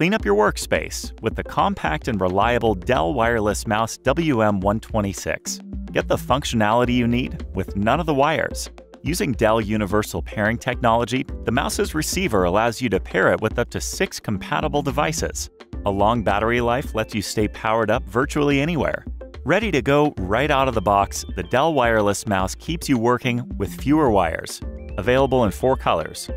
Clean up your workspace with the compact and reliable Dell Wireless Mouse WM126. Get the functionality you need with none of the wires. Using Dell Universal Pairing technology, the mouse's receiver allows you to pair it with up to six compatible devices. A long battery life lets you stay powered up virtually anywhere. Ready to go right out of the box, the Dell Wireless Mouse keeps you working with fewer wires. Available in four colors